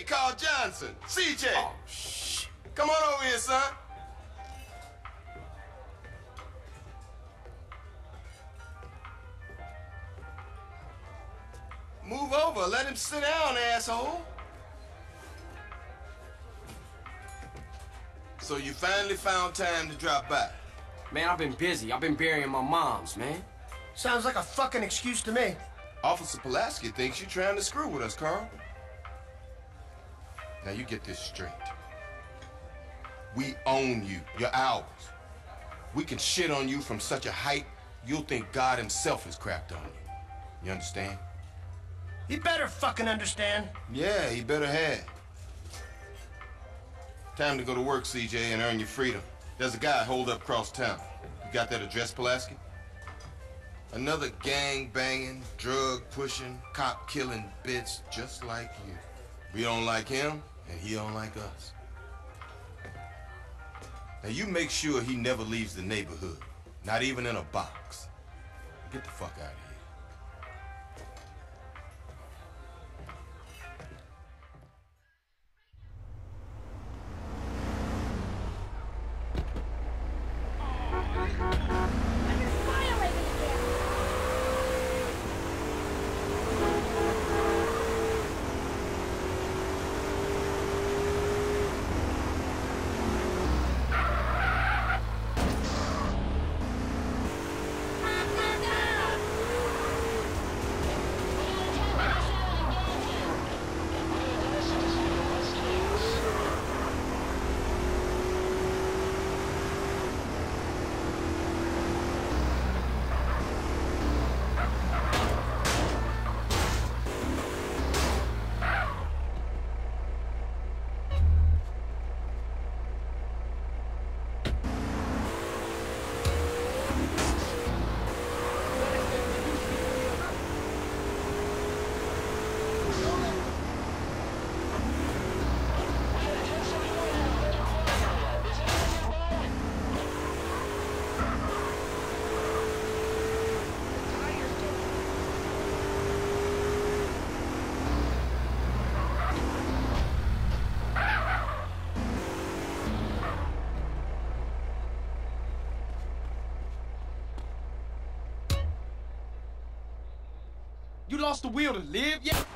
Hey, Carl Johnson. CJ. Oh, shit. Come on over here, son. Move over. Let him sit down, asshole. So you finally found time to drop by. Man, I've been busy. I've been burying my moms, man. Sounds like a fucking excuse to me. Officer Pulaski thinks you're trying to screw with us, Carl. Now you get this straight. We own you. You're ours. We can shit on you from such a height, you'll think God himself has crapped on you. You understand? He better fucking understand. Yeah, he better have. Time to go to work, CJ, and earn your freedom. There's a guy holed up across town. You got that address, Pulaski? Another gang banging, drug pushing, cop killing bitch just like you. We don't like him, and he don't like us. Now you make sure he never leaves the neighborhood, not even in a box. Get the fuck out of here. Uh-huh. You lost the will to live yet?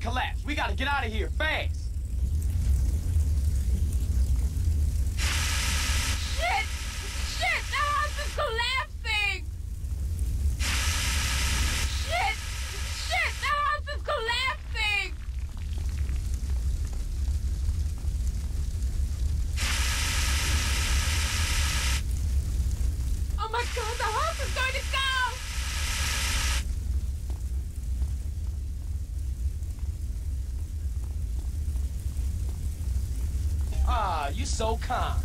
Collapse. We gotta get out of here fast. Shit! Shit! Oh, I'm Ah, you so kind.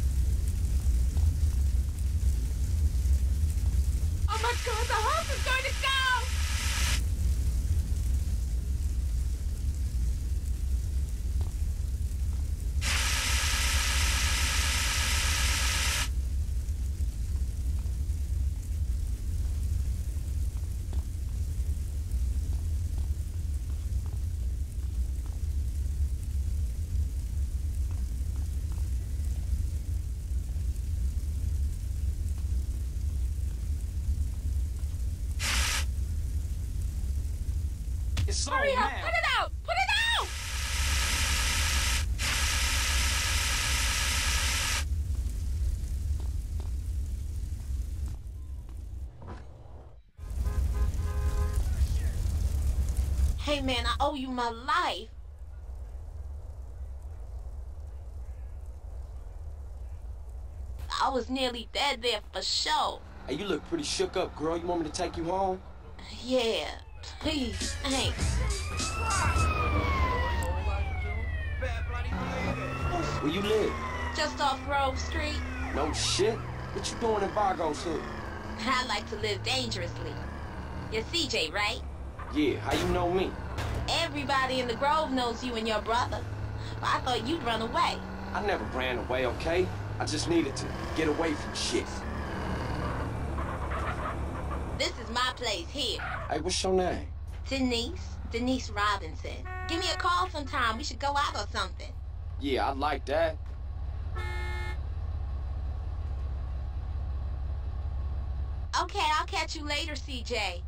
Oh my god, the house is going to go! It's so Hurry up! now. Put it out! Put it out! Hey man, I owe you my life. I was nearly dead there for sure. Hey, you look pretty shook up, girl. You want me to take you home? Yeah, please, thanks. Where you live? Just off Grove Street. No shit. What you doing in Vagos hood? I like to live dangerously. You're CJ, right? Yeah, how you know me? Everybody in the Grove knows you and your brother. I thought you'd run away. I never ran away, okay? I just needed to get away from shit. This is my place here. Hey, what's your name? Denise. Denise Robinson. Give me a call sometime. We should go out or something. Yeah, I like that. Okay, I'll catch you later, CJ.